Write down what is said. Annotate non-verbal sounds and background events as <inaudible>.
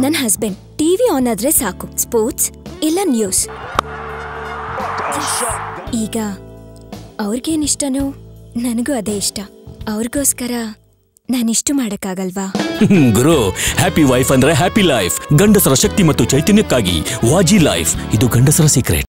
ನನ್ನ husband TV on ಆದ್ರೆ ಸಾಕು. ಸ್ಪೋರ್ಟ್ಸ್, ಇಲ್ಲ ನ್ಯೂಸ್. ಈಗ ಅವ್ರಿಗೇನಿಷ್ಟನೋ ನನಗೂ ಅದೇ ಇಷ್ಟ. ಅವ್ರಿಗೋಸ್ಕರ ನಾನಿಷ್ಟು ಮಾಡಕ್ಕಾಗಲ್ವಾ? <laughs> ಗುರು ಹ್ಯಾಪಿ ವೈಫ್ ಅಂದ್ರೆ ಹ್ಯಾಪಿ ಲೈಫ್ ಗಂಡಸರ ಶಕ್ತಿ ಮತ್ತು ಚೈತನ್ಯಕ್ಕಾಗಿ ವಾಜಿ ಲೈಫ್ ಇದು ಗಂಡಸರ ಸೀಕ್ರೆಟ್